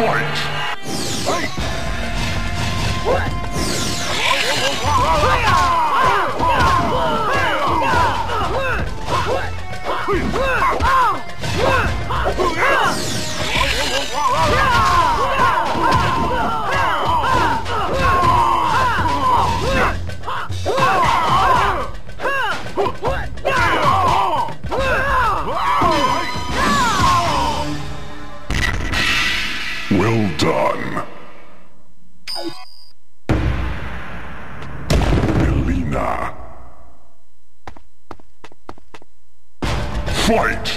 Fight! Well Mileena. Fight!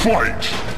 Fight!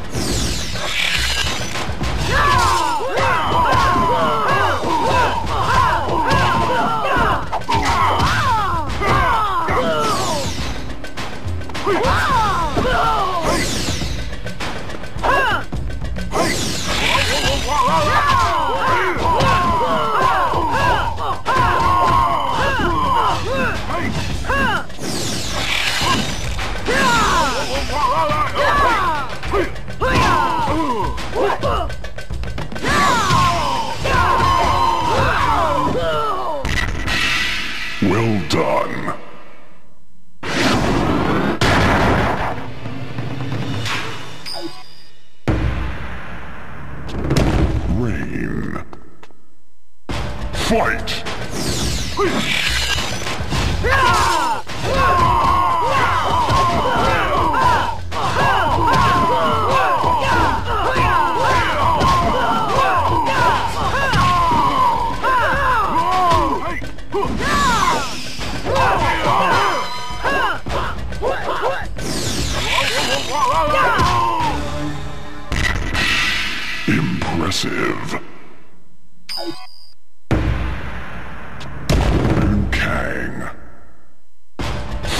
Fight!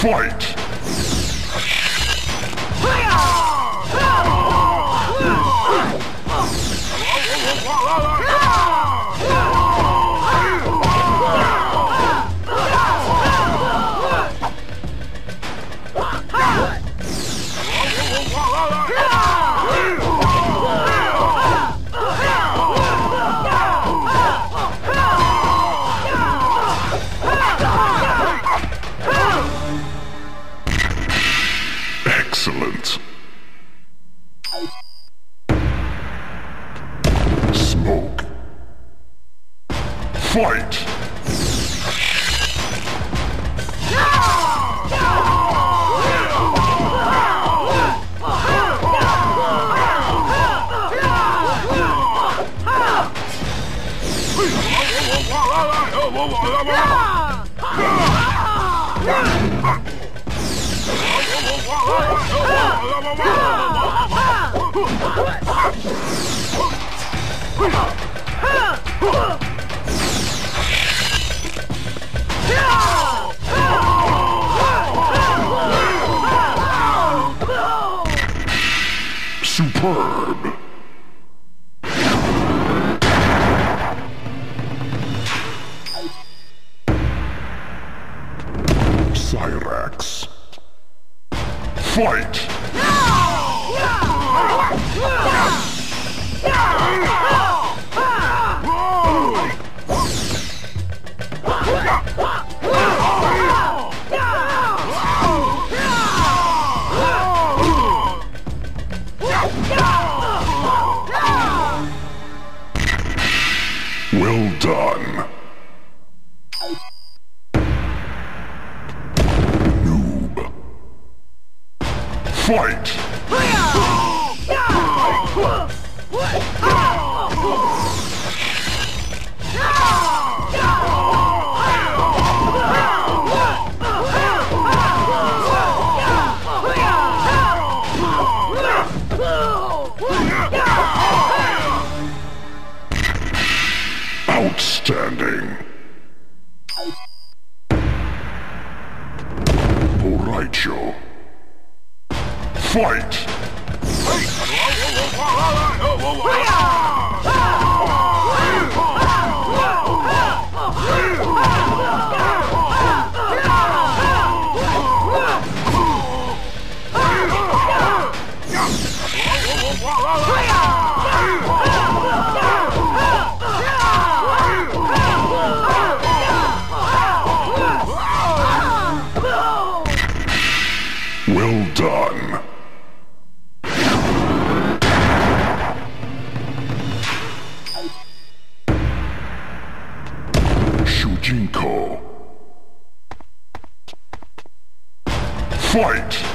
Fight! Smoke. Fight! Superb. Cyrax. Fight! Well Bo' Rai Cho. Fight! Well Fight!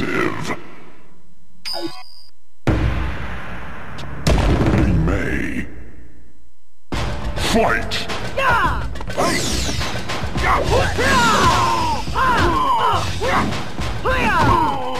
Impressive. Li Mei. Fight! Outstanding.